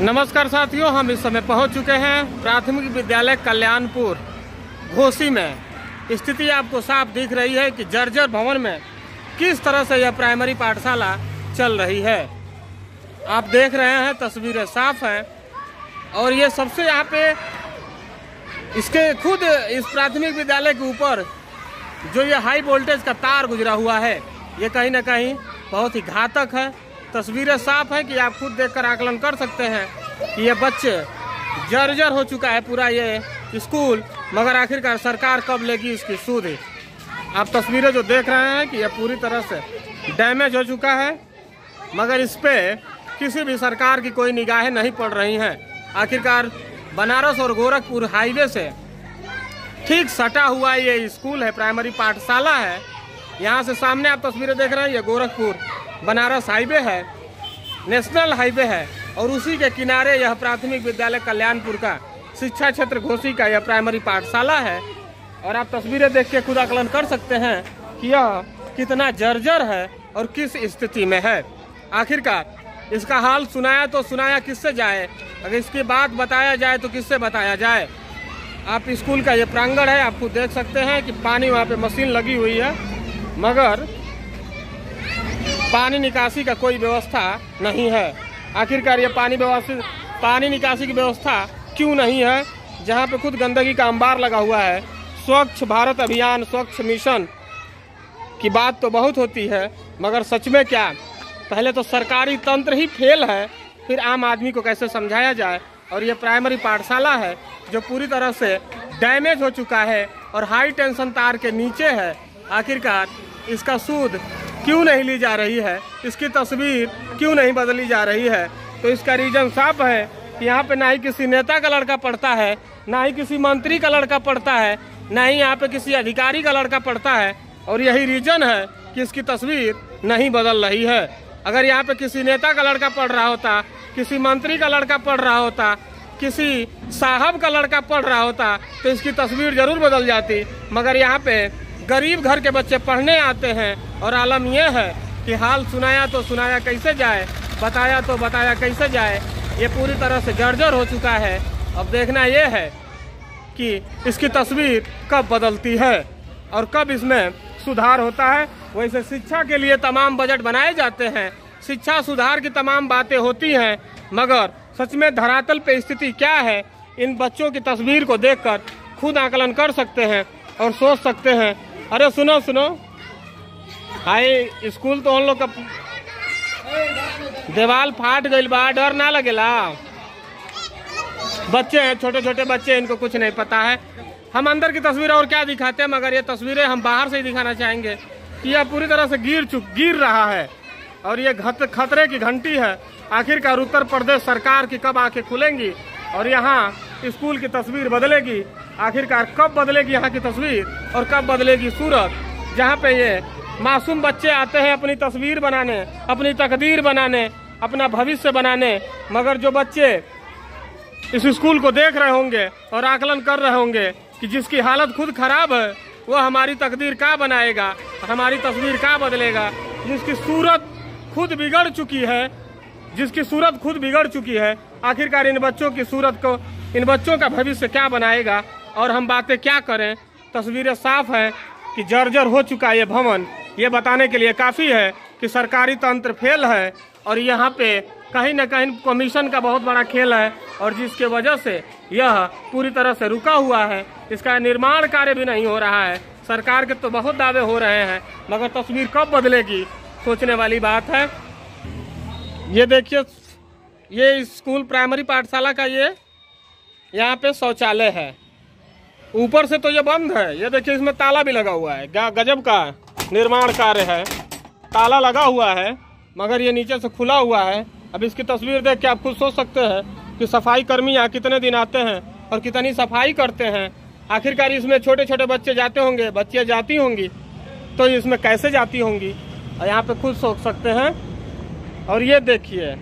नमस्कार साथियों, हम इस समय पहुँच चुके हैं प्राथमिक विद्यालय कल्याणपुर, घोसी में। स्थिति आपको साफ़ दिख रही है कि जर्जर भवन में किस तरह से यह प्राइमरी पाठशाला चल रही है। आप देख रहे हैं, तस्वीरें साफ़ हैं और ये सबसे यहाँ पे इसके खुद इस प्राथमिक विद्यालय के ऊपर जो ये हाई वोल्टेज का तार गुजरा हुआ है, ये कहीं ना कहीं बहुत ही घातक है। तस्वीरें साफ़ है कि आप खुद देखकर आकलन कर सकते हैं कि ये बच्चे जर्जर हो चुका है पूरा ये स्कूल, मगर आखिरकार सरकार कब लेगी इसकी सूद? आप तस्वीरें जो देख रहे हैं कि यह पूरी तरह से डैमेज हो चुका है, मगर इस पर किसी भी सरकार की कोई निगाहें नहीं पड़ रही हैं। आखिरकार बनारस और गोरखपुर हाईवे से ठीक सटा हुआ ये स्कूल है, प्राइमरी पाठशाला है। यहाँ से सामने आप तस्वीरें देख रहे हैं, ये गोरखपुर। बनारस हाईवे है, नेशनल हाईवे है, और उसी के किनारे यह प्राथमिक विद्यालय कल्याणपुर का शिक्षा क्षेत्र घोसी का यह प्राइमरी पाठशाला है। और आप तस्वीरें देख के खुद आकलन कर सकते हैं कि यह कितना जर्जर है और किस स्थिति में है। आखिरकार, इसका हाल सुनाया तो सुनाया किससे जाए? अगर इसकी बात बताया जाए तो किससे बताया जाए? आप स्कूल का ये प्रांगण है, आप खुद देख सकते हैं कि पानी वहाँ पे मशीन लगी हुई है, मगर पानी निकासी का कोई व्यवस्था नहीं है। आखिरकार ये पानी व्यवस्थित पानी निकासी की व्यवस्था क्यों नहीं है? जहाँ पे खुद गंदगी का अंबार लगा हुआ है। स्वच्छ भारत अभियान, स्वच्छ मिशन की बात तो बहुत होती है, मगर सच में क्या? पहले तो सरकारी तंत्र ही फेल है, फिर आम आदमी को कैसे समझाया जाए? और ये प्राइमरी पाठशाला है, जो पूरी तरह से डैमेज हो चुका है और हाई टेंशन तार के नीचे है। आखिरकार इसका सूद क्यों नहीं ली जा रही है? इसकी तस्वीर क्यों नहीं बदली जा रही है? तो इसका रीजन साफ़ है कि यहाँ पे ना ही किसी नेता का लड़का पढ़ता है, ना ही किसी मंत्री का लड़का पढ़ता है, ना ही यहाँ पे किसी अधिकारी का लड़का पढ़ता है, और यही रीजन है कि इसकी तस्वीर नहीं बदल रही है। अगर यहाँ पे किसी नेता का लड़का पढ़ रहा होता, किसी मंत्री का लड़का पढ़ रहा होता, किसी साहब का लड़का पढ़ रहा होता तो इसकी तस्वीर ज़रूर बदल जाती। मगर यहाँ पे गरीब घर के बच्चे पढ़ने आते हैं और आलम यह है कि हाल सुनाया तो सुनाया कैसे जाए, बताया तो बताया कैसे जाए, ये पूरी तरह से जर्जर हो चुका है। अब देखना यह है कि इसकी तस्वीर कब बदलती है और कब इसमें सुधार होता है। वैसे शिक्षा के लिए तमाम बजट बनाए जाते हैं। शिक्षा सुधार की तमाम बातें होती हैं, मगर सच में धरातल पे स्थिति क्या है, इन बच्चों की तस्वीर को देखकर खुद आकलन कर सकते हैं और सोच सकते हैं अरे सुनो सुनो। हाई स्कूल तो हम लोग का देवाल फाट गई बा डर ना लगेला। बच्चे हैं छोटे छोटे बच्चे इनको कुछ नहीं पता है। हम अंदर की तस्वीर और क्या दिखाते हैं मगर ये तस्वीरें हम बाहर से ही दिखाना चाहेंगे कि यह पूरी तरह से गिर चुक गिर रहा है। और ये घत, खतरे की घंटी है। आखिरकार उत्तर प्रदेश सरकार की कब आँखें खुलेंगी और यहाँ स्कूल की तस्वीर बदलेगी? आखिरकार कब बदलेगी यहाँ की तस्वीर और कब बदलेगी सूरत? जहाँ पे ये मासूम बच्चे आते हैं अपनी तस्वीर बनाने, अपनी तकदीर बनाने, अपना भविष्य बनाने, मगर जो बच्चे इस स्कूल को देख रहे होंगे और आकलन कर रहे होंगे कि जिसकी हालत खुद खराब है वो हमारी तकदीर का बनाएगा हमारी तस्वीर का बदलेगा? जिसकी सूरत खुद बिगड़ चुकी है, जिसकी सूरत खुद बिगड़ चुकी है, आखिरकार इन बच्चों की सूरत को, इन बच्चों का भविष्य क्या बनाएगा? और हम बातें क्या करें? तस्वीरें साफ़ हैं कि जर्जर हो चुका ये भवन। ये बताने के लिए काफ़ी है कि सरकारी तंत्र फेल है और यहाँ पे कहीं ना कहीं कमीशन का बहुत बड़ा खेल है और जिसके वजह से यह पूरी तरह से रुका हुआ है। इसका निर्माण कार्य भी नहीं हो रहा है। सरकार के तो बहुत दावे हो रहे हैं, मगर तस्वीर कब बदलेगी, सोचने वाली बात है। ये देखिए, ये स्कूल प्राइमरी पाठशाला का ये यहाँ पे शौचालय है। ऊपर से तो ये बंद है। ये देखिए, इसमें ताला भी लगा हुआ है। गजब का निर्माण कार्य है। ताला लगा हुआ है, मगर ये नीचे से खुला हुआ है। अब इसकी तस्वीर देख के आप खुद सोच सकते हैं कि सफ़ाई कर्मी यहाँ कितने दिन आते हैं और कितनी सफ़ाई करते हैं। आखिरकार इसमें छोटे छोटे बच्चे जाते होंगे, बच्चियाँ जाती होंगी तो इसमें कैसे जाती होंगी? और यहाँ पे खुद सोच सकते हैं। और ये देखिए